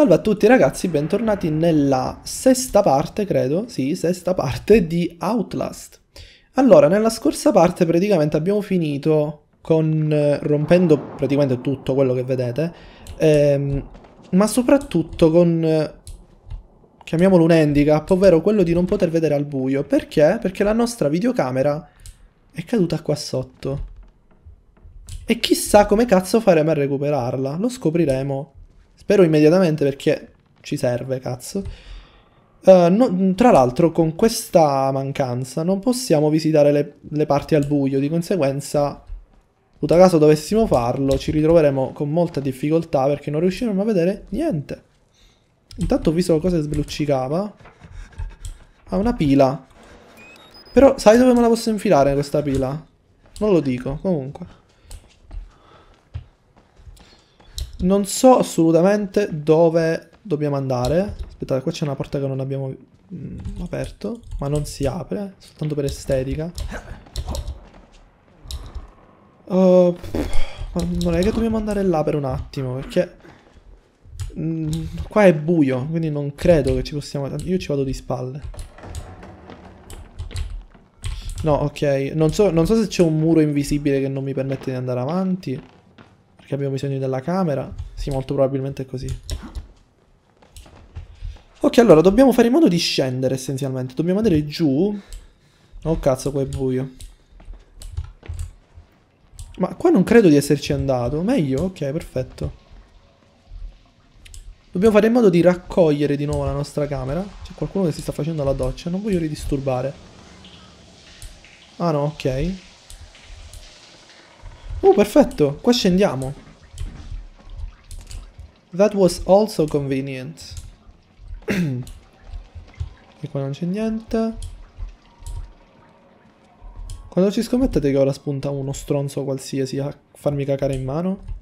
Salve a tutti ragazzi, bentornati nella sesta parte, credo, sì, sesta parte di Outlast. Allora, nella scorsa parte praticamente abbiamo finito con eh, rompendo praticamente tutto quello che vedete, ehm, ma soprattutto con eh, chiamiamolo un handicap, ovvero quello di non poter vedere al buio. Perché? Perché la nostra videocamera è caduta qua sotto. E chissà come cazzo faremo a recuperarla. Lo scopriremo. Spero immediatamente perché ci serve, cazzo. Uh, no, tra l'altro con questa mancanza non possiamo visitare le, le parti al buio, di conseguenza, puta caso dovessimo farlo, ci ritroveremo con molta difficoltà perché non riusciremo a vedere niente. Intanto ho visto che sbluccicava. Ah, una pila. Però sai dove me la posso infilare questa pila? Non lo dico, comunque. Non so assolutamente dove dobbiamo andare. Aspettate, qua c'è una porta che non abbiamo mm, aperto, ma non si apre, soltanto per estetica. Uh, non è che dobbiamo andare là per un attimo, perché... Mm, qua è buio, quindi non credo che ci possiamo... Io ci vado di spalle. No, ok. Non so, non so se c'è un muro invisibile che non mi permette di andare avanti. Perché abbiamo bisogno della camera. Sì, molto probabilmente è così. Ok, allora dobbiamo fare in modo di scendere essenzialmente. Dobbiamo andare giù. Oh cazzo, qua è buio. Ma qua non credo di esserci andato. Meglio? Ok, perfetto. Dobbiamo fare in modo di raccogliere di nuovo la nostra camera. C'è qualcuno che si sta facendo la doccia. Non voglio ridisturbare. Ah no, ok. Oh, perfetto. Qua scendiamo. That was also convenient. e qua non c'è niente. Quando ci scommettete che ora spunta uno stronzo qualsiasi a farmi cacare in mano?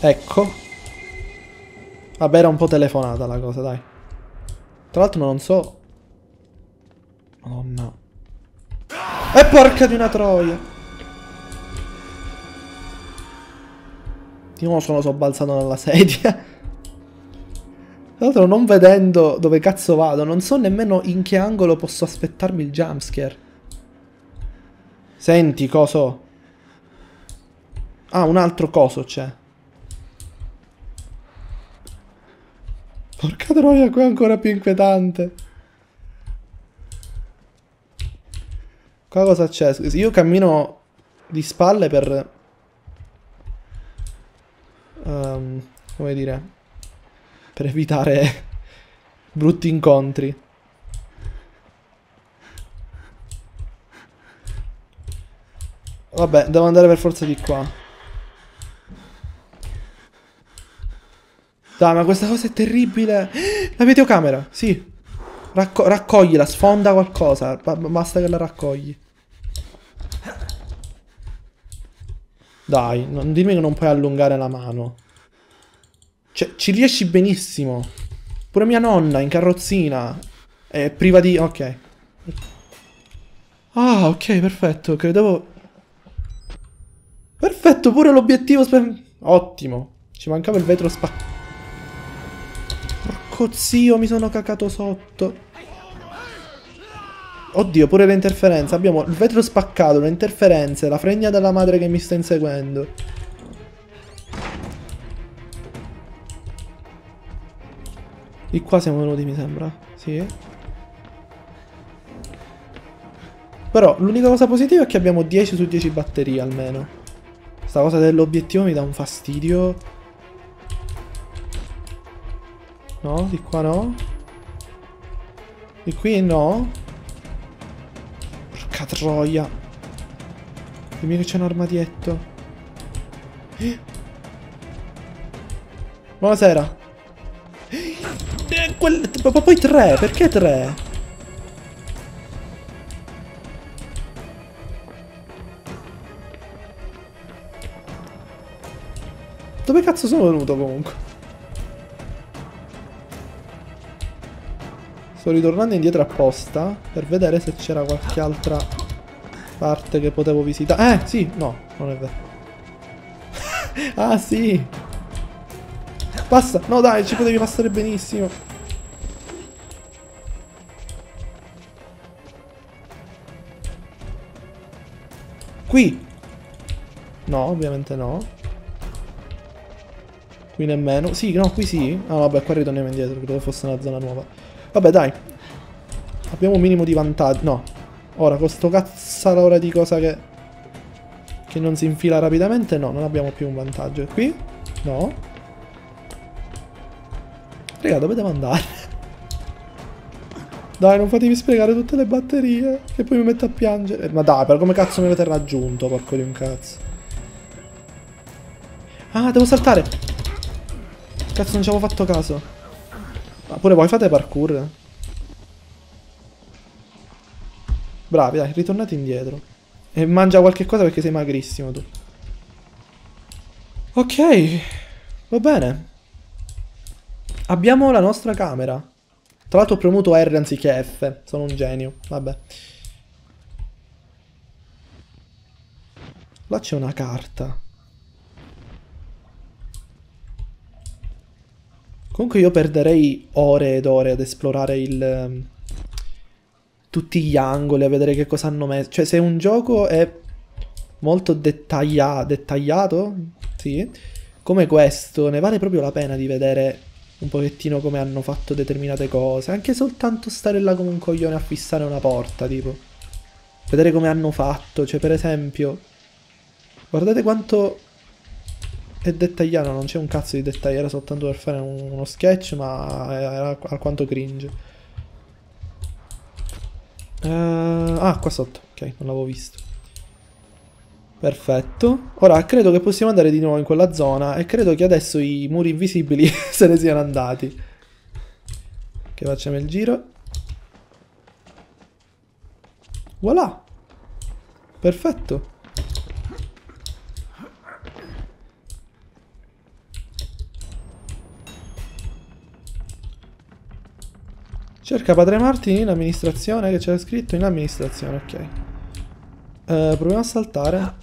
Ecco. Vabbè, era un po' telefonata la cosa, dai. Tra l'altro non so... Madonna. E porca di una troia! Di nuovo sono sobbalzato dalla sedia. Tra l'altro non vedendo dove cazzo vado, non so nemmeno in che angolo posso aspettarmi il jumpscare. Senti, coso. Ah, un altro coso c'è. Porca troia, qua è ancora più inquietante. Qua cosa c'è? Io cammino di spalle per... Um, come dire? Per evitare brutti incontri. Vabbè, devo andare per forza di qua. Dai, ma questa cosa è terribile. La videocamera, sì. Racco raccoglila, sfonda qualcosa. basta che la raccogli. Dai, non dirmi che non puoi allungare la mano. Cioè, ci riesci benissimo. Pure mia nonna in carrozzina. È priva di... Ok. Ah, ok, perfetto. Credevo... Perfetto, pure l'obiettivo... Ottimo. Ci mancava il vetro spaccato. Porco zio, mi sono cacato sotto. Oddio, pure le interferenze. Abbiamo il vetro spaccato, le interferenze, la fregna della madre che mi sta inseguendo. Di qua siamo venuti, mi sembra. Sì. Però l'unica cosa positiva è che abbiamo 10 su 10 batterie almeno. Sta cosa dell'obiettivo mi dà un fastidio. No, di qua no. Di qui no. Porca troia. Dimmi che c'è un armadietto. Buonasera. Eh, quel... Poi tre, perché tre? Dove cazzo sono venuto comunque? Sto ritornando indietro apposta per vedere se c'era qualche altra parte che potevo visitare. Eh, sì, no, non è vero. ah, sì. Passa. No, dai, ci potevi passare benissimo. Qui. No, ovviamente no. Qui nemmeno. Sì, no, qui sì. Ah, vabbè, qua ritorniamo indietro. Credo fosse una zona nuova. Vabbè, dai. Abbiamo un minimo di vantaggio. No. Ora, con sto cazzalora di cosa che... Che non si infila rapidamente. No, non abbiamo più un vantaggio. E qui? No. Raga, dove devo andare? Dai, non fatemi spiegare tutte le batterie. Che poi mi metto a piangere. Ma dai, per come cazzo mi avete raggiunto, porco di un cazzo. Ah, devo saltare. Cazzo, non ci avevo fatto caso. Ma pure voi fate parkour? Bravi, dai, ritornate indietro. E mangia qualche cosa perché sei magrissimo tu. Ok, va bene. Abbiamo la nostra camera. Tra l'altro ho premuto R anziché F. Sono un genio, vabbè. Là c'è una carta. Comunque io perderei ore ed ore ad esplorare il... Ehm, tutti gli angoli, a vedere che cosa hanno messo. Cioè se un gioco è molto dettaglia dettagliato, sì, come questo, ne vale proprio la pena di vedere un pochettino come hanno fatto determinate cose. Anche soltanto stare là come un coglione a fissare una porta, tipo. Vedere come hanno fatto, cioè per esempio... Guardate quanto è dettagliato, non c'è un cazzo di dettaglio, era soltanto per fare uno sketch, ma era alquanto cringe. Uh, ah, qua sotto, ok, non l'avevo visto. Perfetto. Ora credo che possiamo andare di nuovo in quella zona e credo che adesso i muri invisibili se ne siano andati. Che facciamo il giro. Voilà. Perfetto. Cerca Padre Martin in amministrazione, che c'era scritto in amministrazione, ok. Uh, proviamo a saltare.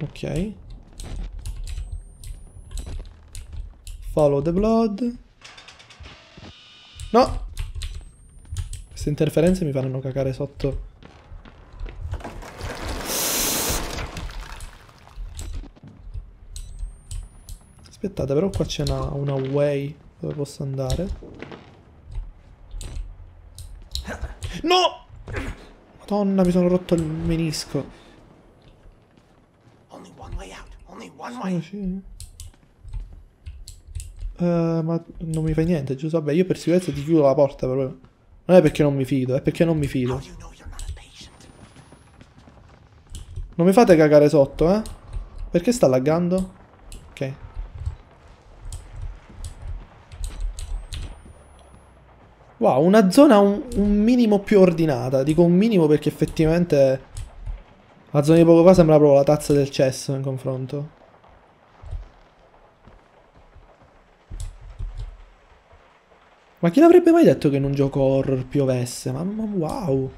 Ok. Follow the blood. No! Queste interferenze mi faranno cagare sotto. Aspettate, però qua c'è una, una way dove posso andare. No! Madonna, mi sono rotto il menisco. Sono sì. Uh, ma non mi fai niente, giusto? Vabbè, io per sicurezza ti chiudo la porta proprio. Non è perché non mi fido, è perché non mi fido. Non mi fate cagare sotto, eh? Perché sta laggando? Ok. Wow, una zona un, un, minimo più ordinata. Dico un minimo perché effettivamente la zona di poco fa sembra proprio la tazza del cesso in confronto. Ma chi l'avrebbe mai detto che in un gioco horror piovesse? Ma, ma wow.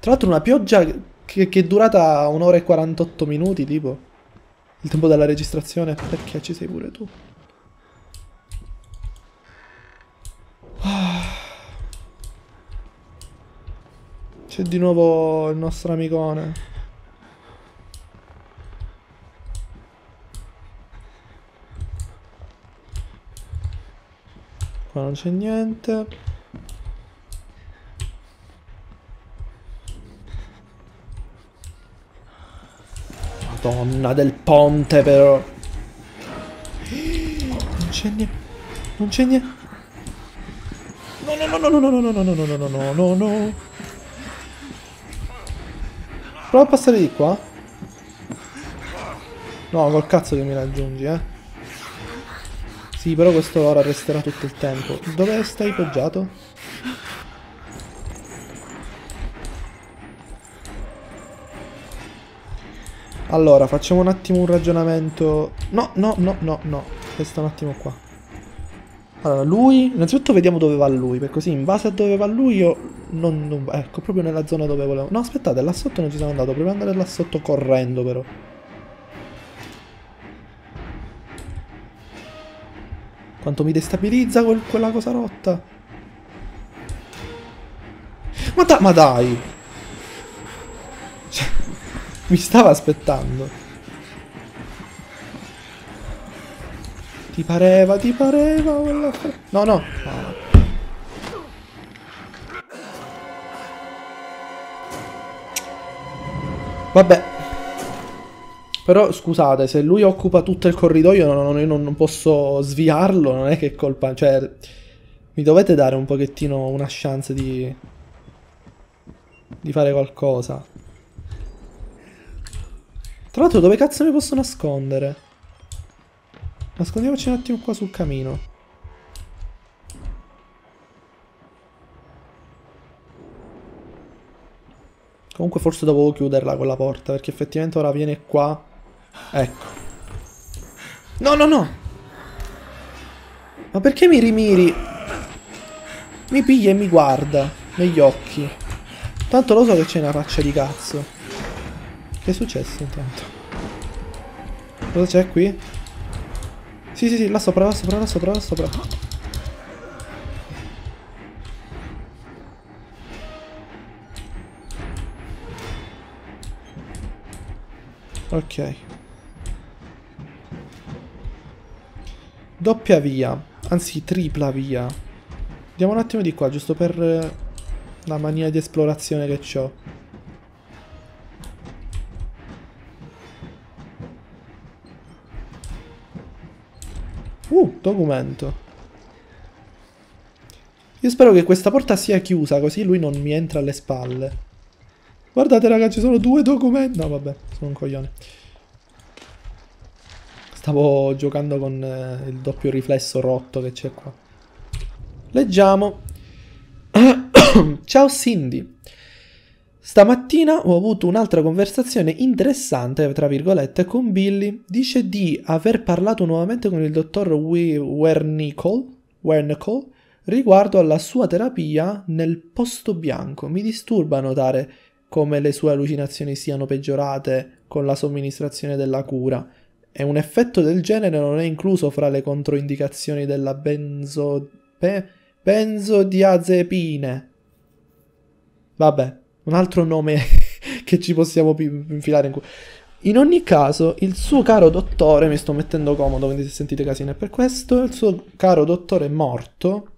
Tra l'altro una pioggia che, che è durata un'ora e 48 minuti, tipo. Il tempo della registrazione. Perché ci sei pure tu? C'è di nuovo il nostro amicone. Qua non c'è niente. Madonna del ponte però. Non c'è niente. Non c'è niente. No, no, no, no, no, no, no, no, no, no, no, no, no, no. Prova a passare di qua. No, col cazzo che mi raggiungi, eh. Sì, però questo ora resterà tutto il tempo. Dove stai poggiato? Allora, facciamo un attimo un ragionamento... No, no, no, no, no. Resta un attimo qua. Allora, lui... Innanzitutto vediamo dove va lui, perché così in base a dove va lui io non, non... Ecco, proprio nella zona dove volevo... No, aspettate, là sotto non ci sono andato, proviamo andare là sotto correndo però. Quanto mi destabilizza quel, quella cosa rotta. Ma, da ma dai! Cioè, mi stava aspettando. Ti pareva, ti pareva. No, no. Vabbè, però scusate, se lui occupa tutto il corridoio, non, non, non posso sviarlo, non è che è colpa... Cioè, mi dovete dare un pochettino una chance di... di fare qualcosa. Tra l'altro, dove cazzo mi posso nascondere? Nascondiamoci un attimo qua sul camino. Comunque forse dovevo chiuderla quella porta, perché effettivamente ora viene qua Ecco. No, no, no. Ma perché mi rimiri? Mi piglia e mi guarda negli occhi. Tanto lo so che c'è una faccia di cazzo. Che è successo intanto? Cosa c'è qui? Sì, sì, sì, là sopra, là sopra, là sopra, là sopra. Ok. Doppia via, anzi tripla via. Andiamo un attimo di qua, giusto per eh, la mania di esplorazione che ho. Uh, documento. Io spero che questa porta sia chiusa, così lui non mi entra alle spalle. Guardate ragazzi, ci sono due documenti. No, vabbè, sono un coglione. Stavo giocando con eh, il doppio riflesso rotto che c'è qua. Leggiamo. Ciao Cindy. Stamattina ho avuto un'altra conversazione interessante, tra virgolette, con Billy. Dice di aver parlato nuovamente con il dottor Wernicol, Wernicol riguardo alla sua terapia nel posto bianco. Mi disturba notare come le sue allucinazioni siano peggiorate con la somministrazione della cura e un effetto del genere non è incluso fra le controindicazioni della benzo... Be... benzodiazepine. Vabbè, un altro nome che ci possiamo infilare in culo. In ogni caso, il suo caro dottore, mi sto mettendo comodo, quindi se sentite casino è per questo, il suo caro dottore morto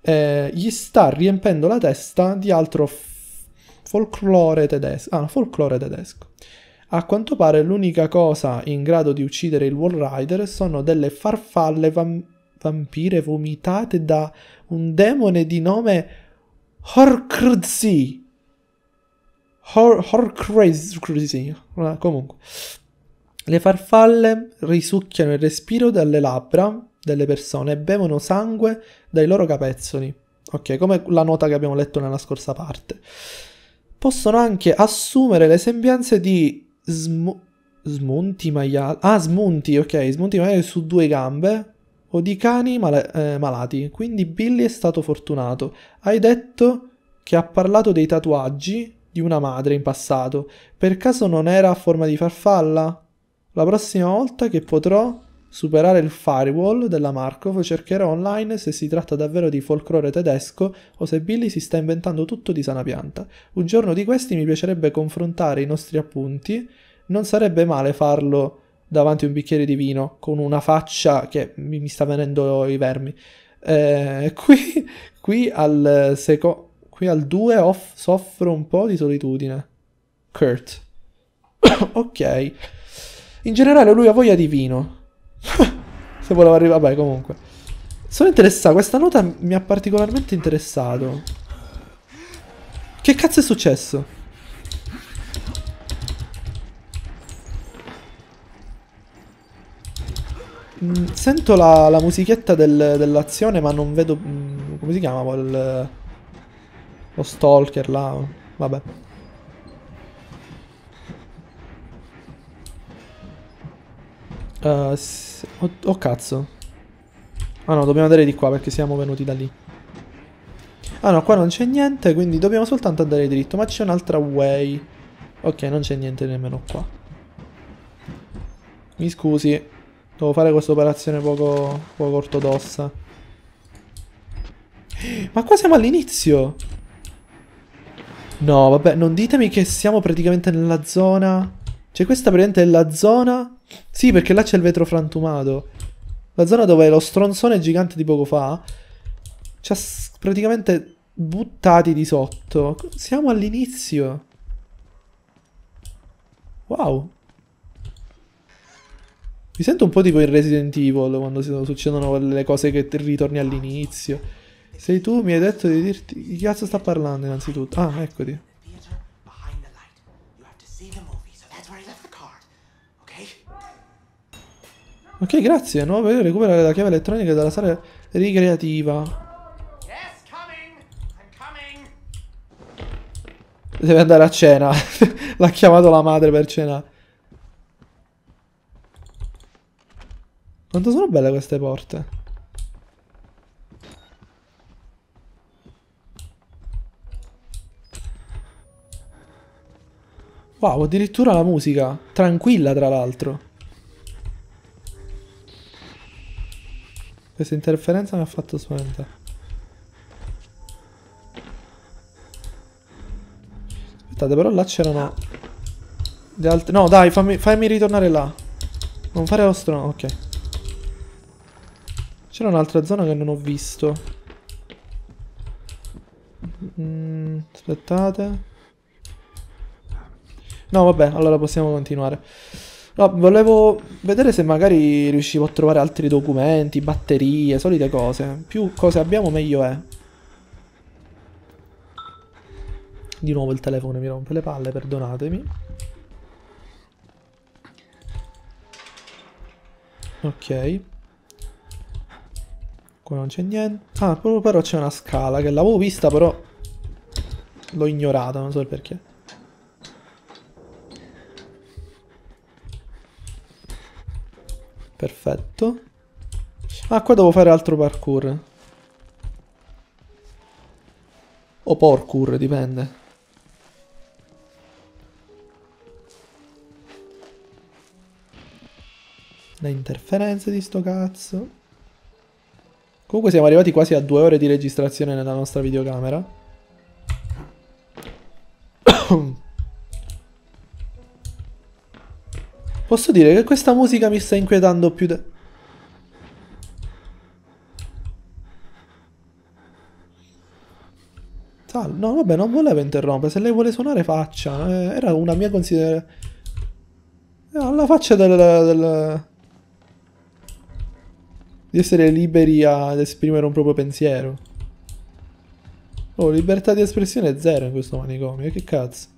eh, gli sta riempendo la testa di altro f- folklore tedesco. Ah, folklore tedesco. A quanto pare l'unica cosa in grado di uccidere il Wall Rider sono delle farfalle vam- vampire vomitate da un demone di nome Horcrux. Horcrux. Comunque. Le farfalle risucchiano il respiro dalle labbra delle persone e bevono sangue dai loro capezzoli. Ok, come la nota che abbiamo letto nella scorsa parte. Possono anche assumere le sembianze di Smu- smunti maiali. Ah, smunti, ok. Smunti maiali su due gambe o di cani male- eh, malati. Quindi Billy è stato fortunato. Hai detto che ha parlato dei tatuaggi di una madre in passato. Per caso non era a forma di farfalla? La prossima volta che potrò superare il firewall della Markov cercherò online se si tratta davvero di folklore tedesco o se Billy si sta inventando tutto di sana pianta. Un giorno di questi mi piacerebbe confrontare i nostri appunti. Non sarebbe male farlo davanti a un bicchiere di vino con una faccia che mi, sta venendo i vermi. Eh, qui, qui al secondo. Qui al 2 off- soffro un po' di solitudine. Kurt. ok. In generale lui ha voglia di vino. Se voleva arrivare, vabbè, comunque. Sono interessato, questa nota mi ha particolarmente interessato. Che cazzo è successo? Mm, sento la, la musichetta del, dell'azione, ma non vedo... Mm, come si chiama? Il, lo stalker là. Vabbè. Uh, oh, oh, cazzo. Ah no, dobbiamo andare di qua perché siamo venuti da lì. Ah no, qua non c'è niente, quindi dobbiamo soltanto andare dritto. Ma c'è un'altra way. Ok, non c'è niente nemmeno qua. Mi scusi. Devo fare questa operazione poco, poco ortodossa. Ma qua siamo all'inizio! No, vabbè, non ditemi che siamo praticamente nella zona... Cioè questa praticamente è la zona... Sì, perché là c'è il vetro frantumato. La zona dove lo stronzone gigante di poco fa ci ha praticamente buttati di sotto. Siamo all'inizio. Wow. Mi sento un po' tipo in Resident Evil quando succedono le cose che ritorni all'inizio. Sei tu, mi hai detto di dirti... Chi cazzo sta parlando innanzitutto? Ah, eccoti. Ok, grazie. Nuovo vedere recuperare la chiave elettronica dalla sala ricreativa. Deve andare a cena. L'ha chiamato la madre per cena. Quanto sono belle queste porte. Wow, addirittura la musica. Tranquilla, tra l'altro. Questa interferenza mi ha fatto spaventare. Aspettate, però là c'erano... No, dai, fammi, fammi ritornare là. Non fare lo strono, ok. C'era un'altra zona che non ho visto. Mm, aspettate. No, vabbè, allora possiamo continuare. No, volevo vedere se magari riuscivo a trovare altri documenti, batterie, solite cose. Più cose abbiamo meglio è. Di nuovo il telefono mi rompe le palle, perdonatemi. Ok. Qua non c'è niente. Ah, però c'è una scala che l'avevo vista, però l'ho ignorata, non so perché. Perfetto. Ah, qua devo fare altro parkour. O parkour, dipende. Le interferenze di sto cazzo. Comunque siamo arrivati quasi a due ore di registrazione nella nostra videocamera. Posso dire che questa musica mi sta inquietando più de... no, vabbè, non volevo interrompere. Se lei vuole suonare, faccia. Eh, era una mia considerazione. Eh, alla faccia del, del... Di essere liberi ad esprimere un proprio pensiero. Oh, libertà di espressione è zero in questo manicomio. Che cazzo?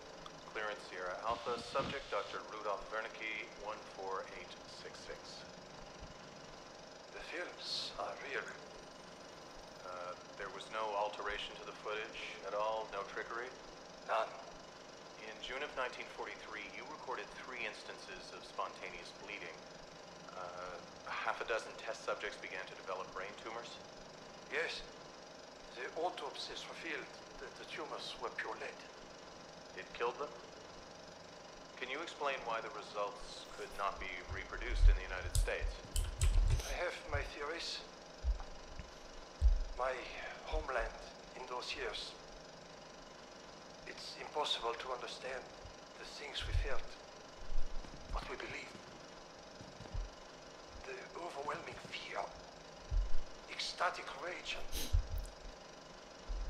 clearance Sierra Alpha, subject Dr. Rudolf Wernicke, 14866. The fumes are real. Uh, there was no alteration to the footage at all, no trickery? None. In June of 1943, you recorded three instances of spontaneous bleeding. Uh, half a dozen test subjects began to develop brain tumors? Yes. The autopsies revealed that the tumors were pure lead. It killed them? Can you explain why the results could not be reproduced in the United States? I have my theories. My homeland in those years. It's impossible to understand the things we felt, what we believed. The overwhelming fear, ecstatic rage, and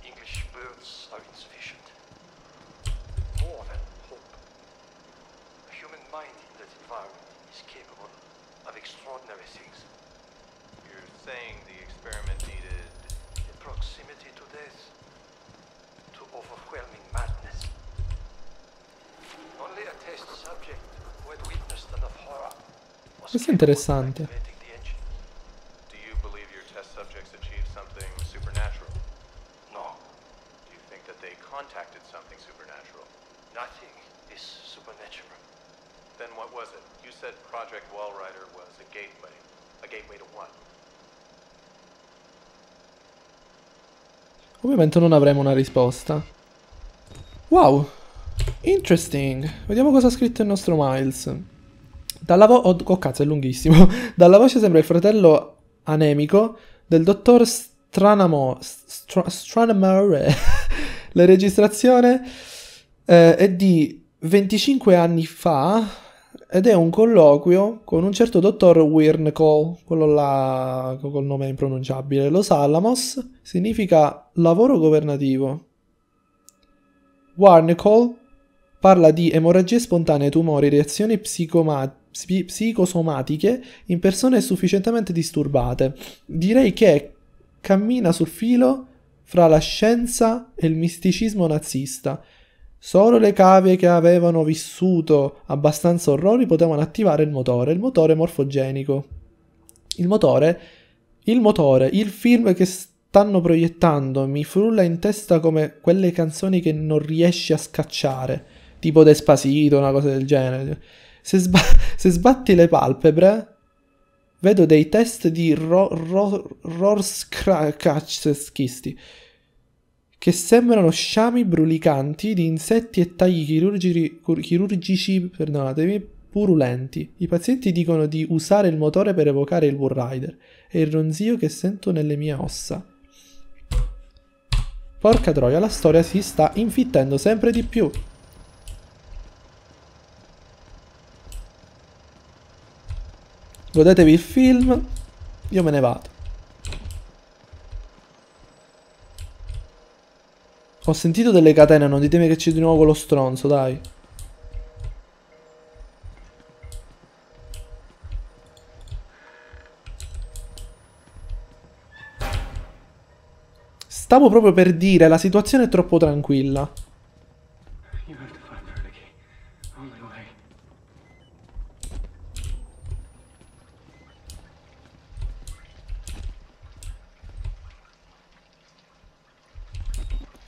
English words are insufficient more than hope. A human mind in that environment is capable of extraordinary things. You're saying the experiment needed... The proximity to death. To overwhelming madness. Only a test subject who had witnessed enough horror was Questo interessante. Do you believe your test subjects achieved contacted something supernatural? Nothing is supernatural. Then what was it? You said Project Wallrider was a gateway. A gateway to what? Ovviamente non avremo una risposta. Wow, interesting. Vediamo cosa ha scritto il nostro Miles. Dalla voce... Oh, oh, cazzo, è lunghissimo. Dalla voce sembra il fratello anemico del dottor Stranamo... Stra- Stranamore. La registrazione eh, è di 25 anni fa ed è un colloquio con un certo dottor Wirnecol, quello là col nome impronunciabile. Los Alamos significa lavoro governativo. Warnecol parla di emorragie spontanee, tumori, reazioni psicoma- psi- psicosomatiche in persone sufficientemente disturbate. Direi che cammina sul filo fra la scienza e il misticismo nazista. Solo le cavie che avevano vissuto abbastanza orrori potevano attivare il motore, il motore morfogenico. Il motore, il motore, il film che stanno proiettando mi frulla in testa come quelle canzoni che non riesci a scacciare, tipo Despacito, una cosa del genere. Se, sba- se sbatti le palpebre, vedo dei test di ro- ro- Rorschach-schisti che sembrano sciami brulicanti di insetti e tagli chirurgici, chirurgici perdonatemi, purulenti. I pazienti dicono di usare il motore per evocare il Bull Rider e il ronzio che sento nelle mie ossa. Porca troia, la storia si sta infittendo sempre di più. Godetevi il film, io me ne vado. Ho sentito delle catene, non ditemi che c'è di nuovo quello stronzo, dai. Stavo proprio per dire, la situazione è troppo tranquilla. You have to find Vernicky. Only way.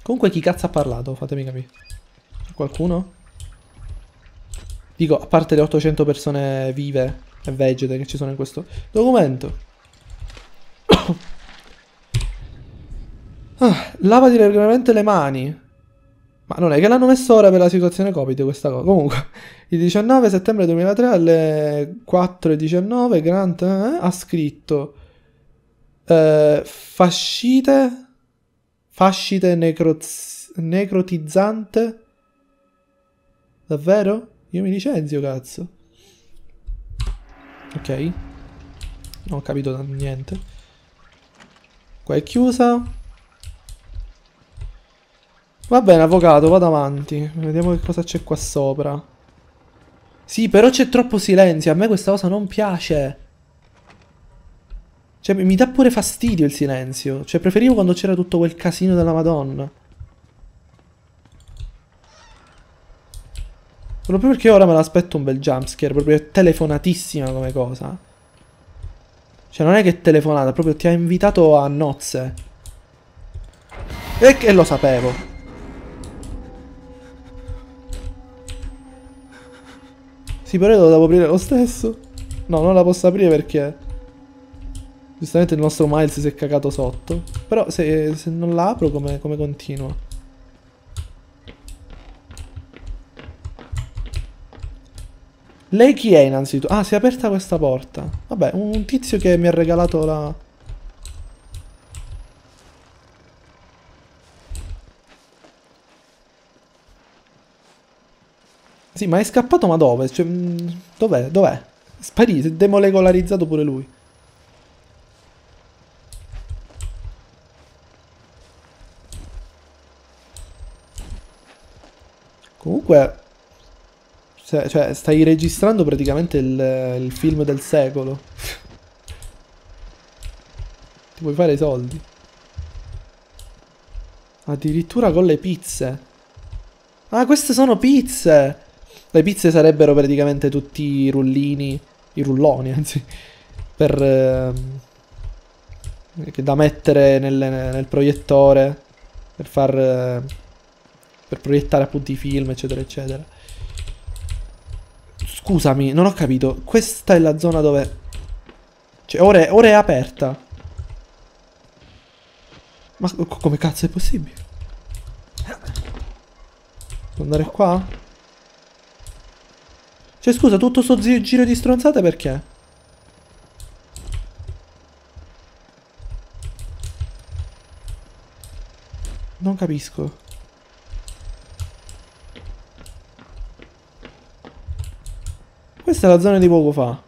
Comunque chi cazzo ha parlato? Fatemi capire. Qualcuno? Dico, a parte le 800 persone vive e vegete che ci sono in questo documento. ah, lavati regolarmente le mani. Ma non è che l'hanno messo ora per la situazione Covid questa cosa. Comunque, il 19 settembre 2003 alle 4.19 Grant eh, ha scritto eh, fascite fascite necroz- necrotizzante? Davvero? Io mi licenzio cazzo. Ok. Non ho capito niente. Qua è chiusa. Va bene avvocato vado avanti. Vediamo che cosa c'è qua sopra. Sì però c'è troppo silenzio. A me questa cosa non piace cioè, mi dà pure fastidio il silenzio. Cioè, preferivo quando c'era tutto quel casino della Madonna. Proprio perché ora me l'aspetto un bel jumpscare, proprio telefonatissima come cosa. Cioè, non è che è telefonata, proprio ti ha invitato a nozze. E che lo sapevo. Sì, però io lo devo aprire lo stesso. No, non la posso aprire perché... Giustamente il nostro Miles si è cagato sotto. Però se, se non la apro come, come continua? Lei chi è innanzitutto? Ah, si è aperta questa porta. Vabbè, un tizio che mi ha regalato la... Sì, ma è scappato ma dove? Cioè, mm, dov'è? Dov'è? Sparito, demolecolarizzato pure lui. Comunque, se- cioè, stai registrando praticamente il, il film del secolo. Ti puoi fare i soldi. Addirittura con le pizze. Ah, queste sono pizze! Le pizze sarebbero praticamente tutti i rullini i rulloni, anzi, per... ehm, da mettere nel, nel proiettore per far... eh, per proiettare appunto i film, eccetera, eccetera. Scusami, non ho capito. Questa è la zona dove... Cioè, ora è, ora è aperta. Ma co- come cazzo è possibile? Devo andare qua? Cioè, scusa, tutto sto giro di stronzate perché? Non capisco. Questa è la zona di poco fa.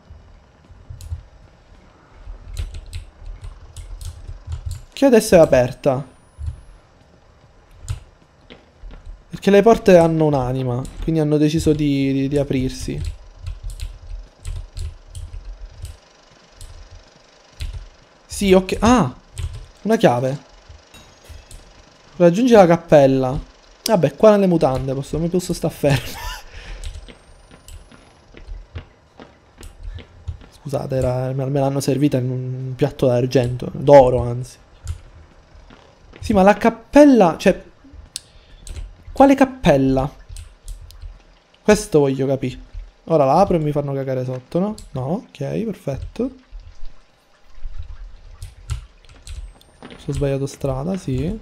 Che adesso è aperta. Perché le porte hanno un'anima, quindi hanno deciso di, di- di aprirsi. Sì, ok. Ah! Una chiave. Raggiungi la cappella. Vabbè, qua nelle mutande posso, mi posso sta fermo. Scusate, era- me l'hanno servita in un piatto d'argento, d'oro anzi. Sì, ma la cappella, cioè... Quale cappella? Questo voglio capire. Ora la apro e mi fanno cagare sotto, no? No, ok, perfetto. Ho sbagliato strada, sì.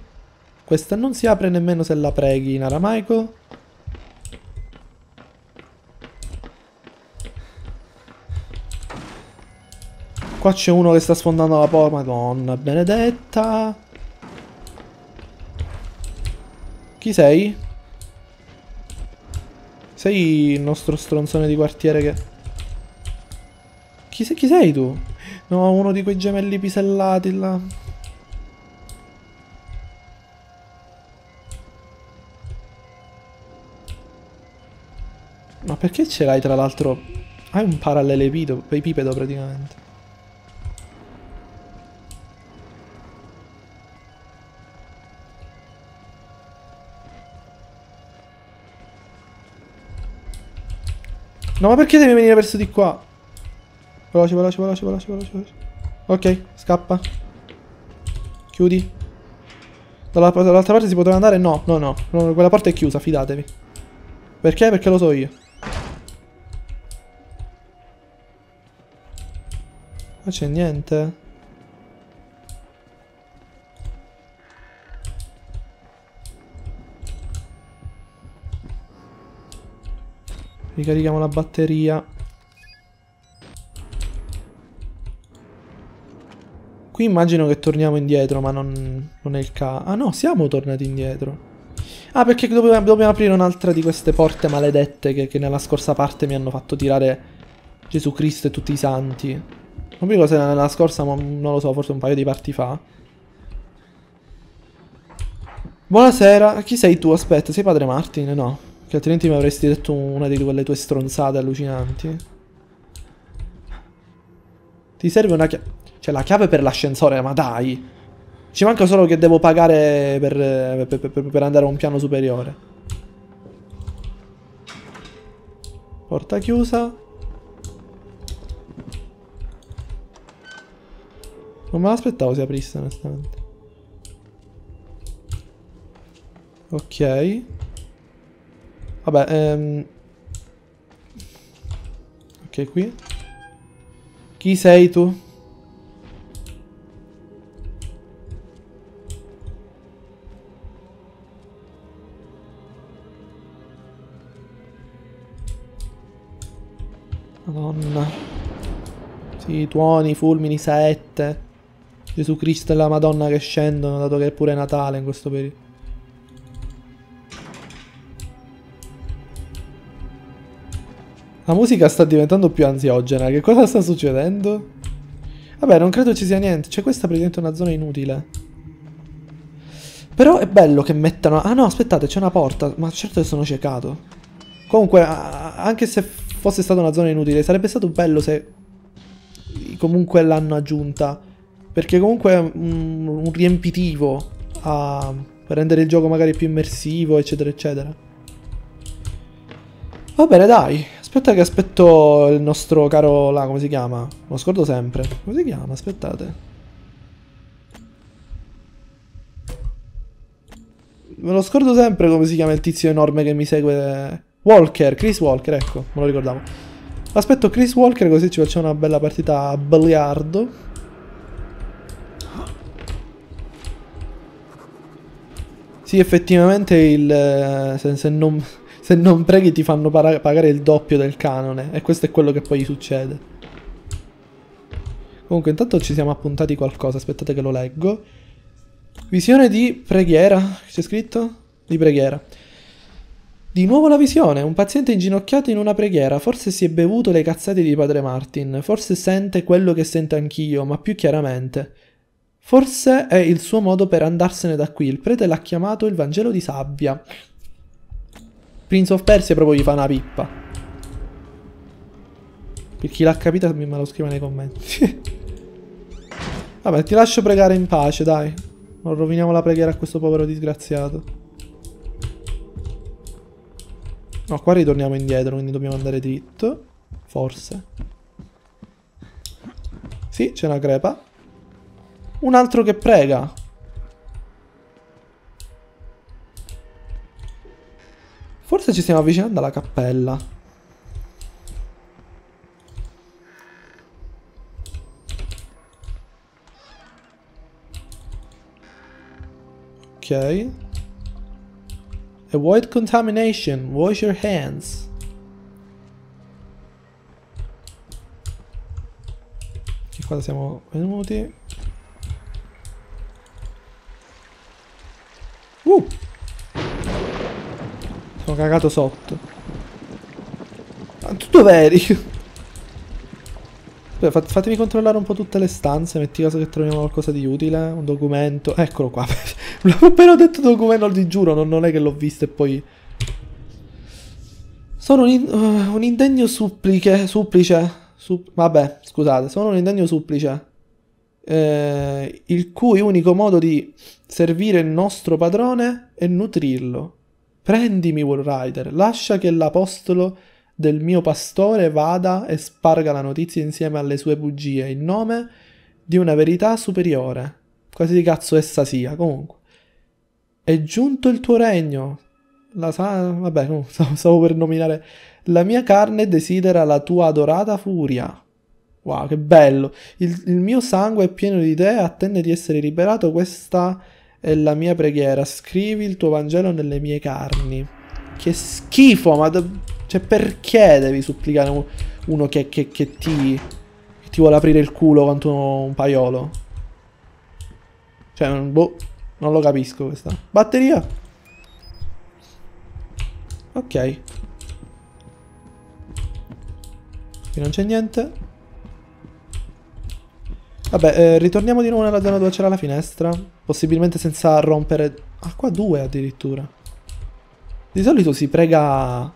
Questa non si apre nemmeno se la preghi in aramaico. Qua c'è uno che sta sfondando la porta. Madonna benedetta. Chi sei? Sei il nostro stronzone di quartiere che... Chi, se- chi sei tu? No, uno di quei gemelli pisellati là. Ma perché ce l'hai tra l'altro? Hai un parallelepipedo pipedo praticamente. No, ma perché devi venire verso di qua? Veloce, veloce, veloce, veloce, veloce. Ok, scappa. Chiudi. Dalla- Dall'altra parte si poteva andare? No, no, no, no. Quella porta è chiusa, fidatevi. Perché? Perché lo so io. Ma c'è niente. Ricarichiamo la batteria. Qui immagino che torniamo indietro, ma non, non è il caso. Ah no, siamo tornati indietro. Ah, perché dobbiamo, dobbiamo aprire un'altra di queste porte maledette che, che nella scorsa parte mi hanno fatto tirare Gesù Cristo e tutti i santi. Non mi ricordo se era nella scorsa, ma non lo so, forse un paio di parti fa. Buonasera, chi sei tu? Aspetta, sei padre Martin? No, che altrimenti mi avresti detto una di quelle tue stronzate allucinanti. Ti serve una chiave... Cioè, la chiave per l'ascensore, ma dai! Ci manca solo che devo pagare per, per- per- per andare a un piano superiore. Porta chiusa. Non me l'aspettavo si aprisse, onestamente. Ok. Vabbè, ehm... Ok, qui. Chi sei tu? Madonna. Sì, tuoni, fulmini, saette. Gesù Cristo e la Madonna che scendono, dato che è pure Natale in questo periodo. La musica sta diventando più ansiogena. Che cosa sta succedendo? Vabbè, non credo ci sia niente. Cioè, questa è praticamente una zona inutile. Però è bello che mettano... Ah no, aspettate, c'è una porta. Ma certo che sono ciecato. Comunque, anche se fosse stata una zona inutile, sarebbe stato bello se comunque l'hanno aggiunta. Perché comunque è un riempitivo a, per rendere il gioco magari più immersivo, eccetera, eccetera. Va bene, dai. Aspetta che aspetto il nostro caro là, come si chiama? Lo scordo sempre. Come si chiama? Aspettate. Me lo scordo sempre come si chiama il tizio enorme che mi segue. Walker, Chris Walker, ecco, me lo ricordavo. Aspetto Chris Walker così ci facciamo una bella partita a biliardo. Sì, effettivamente il... eh, Se, se non, se non preghi ti fanno pagare il doppio del canone. E questo è quello che poi succede. Comunque, intanto ci siamo appuntati qualcosa. Aspettate che lo leggo. Visione di preghiera. C'è scritto? Di preghiera. Di nuovo la visione. Un paziente inginocchiato in una preghiera. Forse si è bevuto le cazzate di padre Martin. Forse sente quello che sento anch'io, ma più chiaramente. Forse è il suo modo per andarsene da qui. Il prete l'ha chiamato il Vangelo di sabbia. Prince of Persia proprio gli fa una pippa. Per chi l'ha capita me lo scrive nei commenti. Vabbè, ti lascio pregare in pace, dai. Non roviniamo la preghiera a questo povero disgraziato. No, qua ritorniamo indietro, quindi dobbiamo andare dritto. Forse. Sì, c'è una crepa. Un altro che prega. Forse ci stiamo avvicinando alla cappella. Ok. Avoid contamination. Wash your hands. Che cosa siamo venuti? Uh! Sono cagato sotto. Ma tu dove eri? Aspetta, fat- fatemi controllare un po' tutte le stanze. Metti caso che troviamo qualcosa di utile. Un documento. Eccolo qua. L'avevo appena detto documento, ti giuro. Non, non è che l'ho visto e poi. Sono un, in- uh, un indegno suppliche. Supplice. Sup- vabbè, scusate. Sono un indegno supplice. eh, il cui unico modo di servire il nostro padrone è nutrirlo. Prendimi, Wallrider, lascia che l'apostolo del mio pastore vada e sparga la notizia insieme alle sue bugie in nome di una verità superiore. Quasi di cazzo essa sia, comunque. È giunto il tuo regno. La sa... Vabbè, stavo, per nominare... La mia carne desidera la tua adorata furia. Wow, che bello. Il, il mio sangue è pieno di te attende di essere liberato. Questa è la mia preghiera. Scrivi il tuo Vangelo nelle mie carni. Che schifo, ma... da- Cioè, perché devi supplicare un- uno che, che- che ti... che ti vuole aprire il culo quanto un paiolo? Cioè, boh, non lo capisco questa. Batteria? Ok. Qui non c'è niente. Vabbè, eh, ritorniamo di nuovo nella zona dove c'era la finestra. Possibilmente senza rompere... Ah, qua due addirittura. Di solito si prega...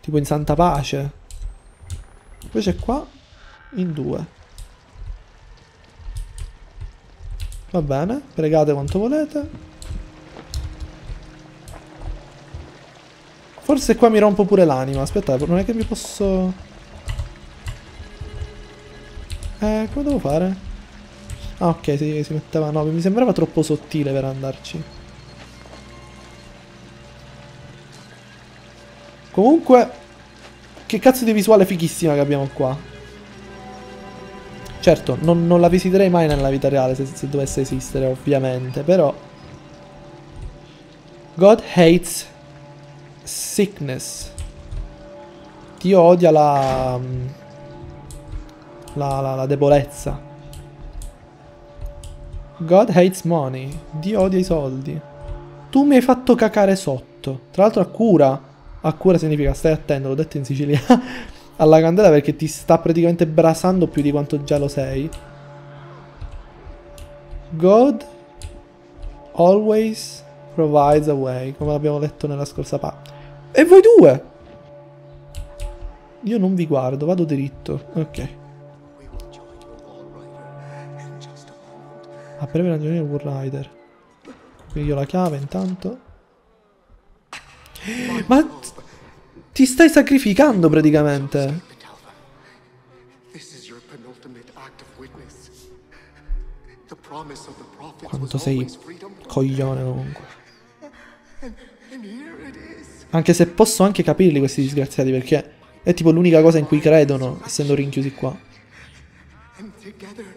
Tipo in santa pace. Invece qua... In due. Va bene, pregate quanto volete. Forse qua mi rompo pure l'anima. Aspettate, non è che mi posso... Eh, come devo fare? Ah, ok, si, si metteva... No, mi sembrava troppo sottile per andarci. Comunque, che cazzo di visuale fighissima che abbiamo qua. Certo, non, non la visiterei mai nella vita reale se, se dovesse esistere, ovviamente, però... God hates sickness. Dio odia la... mm, La, la, la debolezza. God hates money. Dio odia i soldi. Tu mi hai fatto cacare sotto. Tra l'altro a cura. A cura significa stai attento, l'ho detto in Sicilia. alla candela perché ti sta praticamente brasando più di quanto già lo sei. God always provides a way, come abbiamo letto nella scorsa parte. E voi due? Io non vi guardo, vado dritto. Ok. A breve ragione del War Rider. Quindi io la chiave intanto. Ma Ti stai sacrificando praticamente. Quanto sei coglione comunque. Anche se posso anche capirli questi disgraziati perché è tipo l'unica cosa in cui credono, essendo rinchiusi qua. And together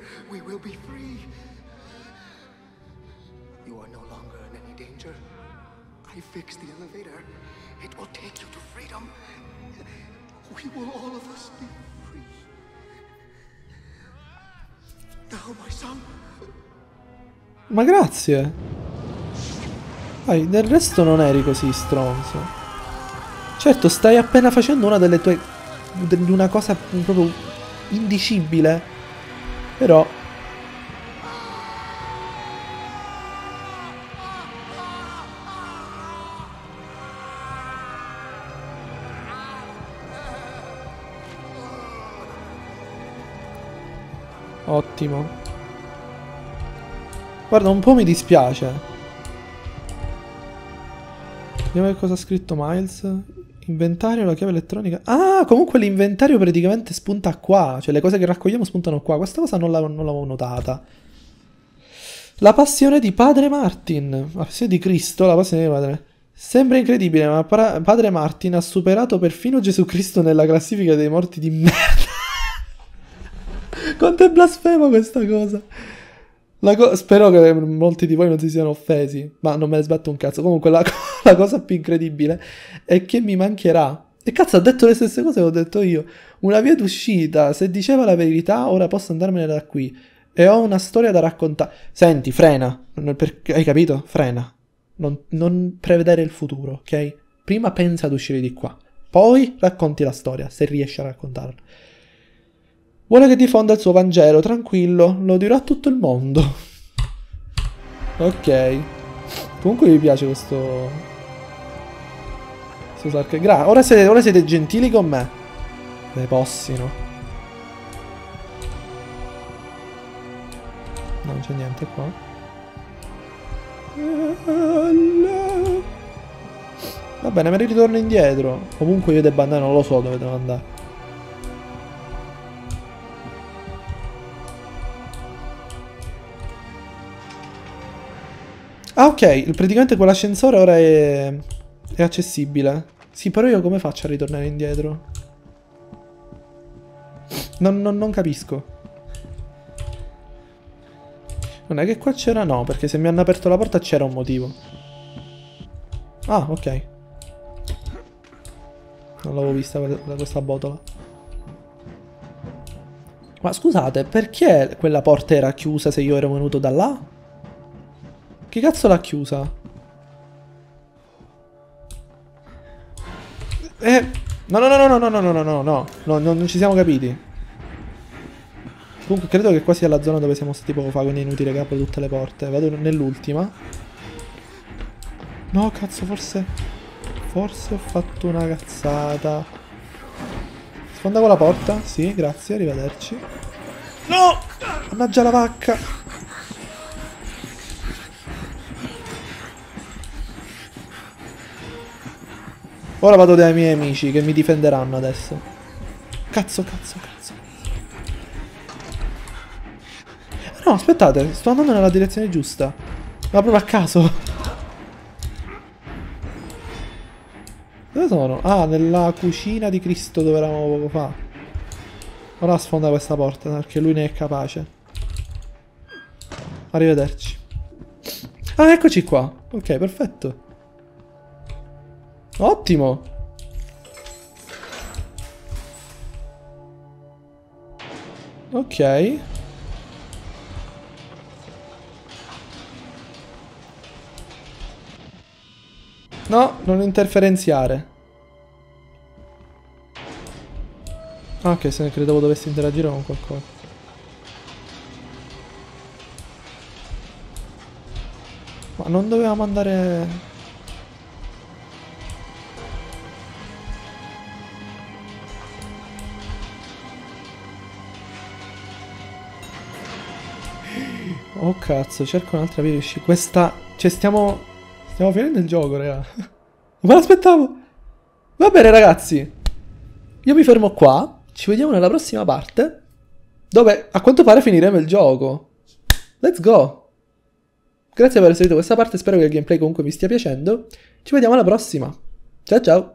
Ma grazie. Dai, del resto non eri così stronzo. Certo, stai appena facendo una delle tue... una cosa proprio indicibile. Però... Ottimo. Guarda, un po' mi dispiace. Vediamo che cosa ha scritto Miles. Inventario, la chiave elettronica. Ah, comunque l'inventario praticamente spunta qua. Cioè le cose che raccogliamo spuntano qua. Questa cosa non, la- non l'avevo notata. La passione di Padre Martin. La passione di Cristo, la passione di Padre. Sembra incredibile, ma Padre Martin ha superato perfino Gesù Cristo nella classifica dei morti di merda. Quanto è blasfemo questa cosa. Co- spero che molti di voi non si siano offesi, ma non me ne sbatto un cazzo. Comunque la, co- la cosa più incredibile è che mi mancherà. E cazzo, ha detto le stesse cose che ho detto io. Una via d'uscita, se diceva la verità, ora posso andarmene da qui. E ho una storia da raccontare. Senti, frena. Non- per- Hai capito? Frena. Non, non prevedere il futuro, ok? Prima pensa ad uscire di qua. Poi racconti la storia, se riesci a raccontarla. Vuole che diffonda il suo Vangelo, tranquillo, lo dirò a tutto il mondo. Ok. Comunque mi piace questo... Questo sarca- Gra- ora, siete, ora siete gentili con me. Le possino. No, non c'è niente qua. Va bene, me ne ritorno indietro. Comunque io debba andare, non lo so dove devo andare. Ah, ok, praticamente quell'ascensore ora è, è accessibile. Sì, però io come faccio a ritornare indietro? Non, non- non capisco. Non è che qua c'era no, perché se mi hanno aperto la porta c'era un motivo. Ah, ok. Non l'avevo vista que- questa botola. Ma scusate, perché quella porta era chiusa se io ero venuto da là? Che cazzo l'ha chiusa? Eh... No, no, no, no, no, no, no, no, no, no, no, no, no, non ci siamo capiti. Comunque credo che qua sia la zona dove siamo stati poco fa, quindi è inutile che apro tutte le porte. Vado nell'ultima. No, cazzo, forse... Forse ho fatto una cazzata. Sfonda con la porta? Sì, grazie, arrivederci. No! Mannaggia la vacca! Ora vado dai miei amici che mi difenderanno adesso. Cazzo, cazzo, cazzo. No, aspettate, sto andando nella direzione giusta. Ma proprio a caso. Dove sono? Ah, nella cucina di Cristo dove eravamo poco fa. Ora sfonda questa porta perché lui ne è capace. Arrivederci. Ah, eccoci qua. Ok, perfetto. Ottimo. Ok. No, non interferenziare. Ah, ok, se ne credevo dovessi interagire con qualcosa. Ma non dovevamo andare... cazzo, cerco un'altra via uscita. Questa... Cioè stiamo... Stiamo finendo il gioco, raga. Ma l'aspettavo! Va bene ragazzi, io mi fermo qua, ci vediamo nella prossima parte, dove a quanto pare finiremo il gioco. Let's go! Grazie per aver seguito questa parte, spero che il gameplay comunque vi stia piacendo. Ci vediamo alla prossima. Ciao ciao!